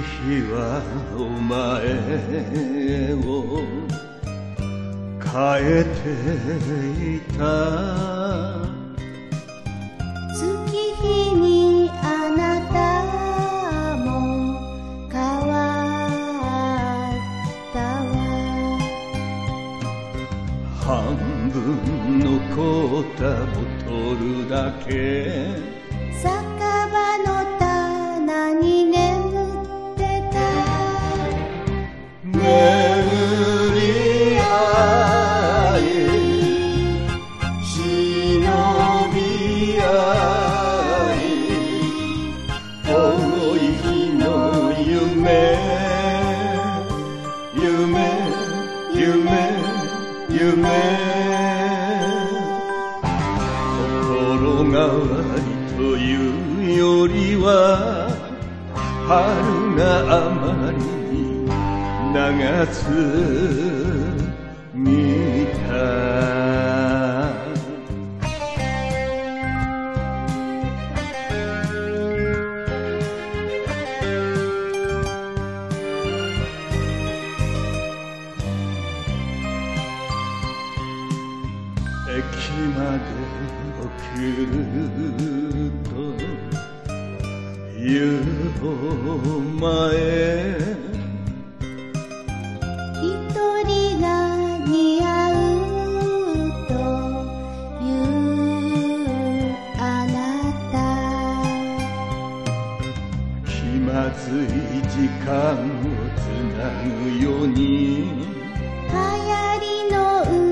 日はお前を変えていた。月日にあなたも変わったわ。半分残ったボトルだけ心変わりというよりは春があまりに長す駅まで送ると言う前一人が似合うというあなた。気まずい時間をつなぐように。流行りの歌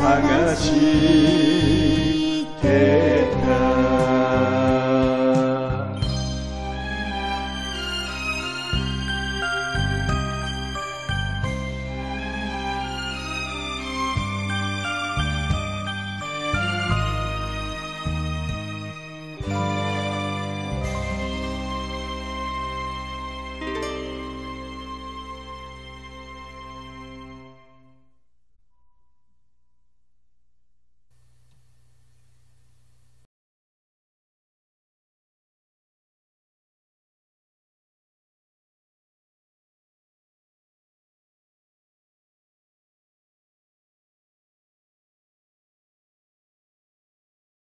言探して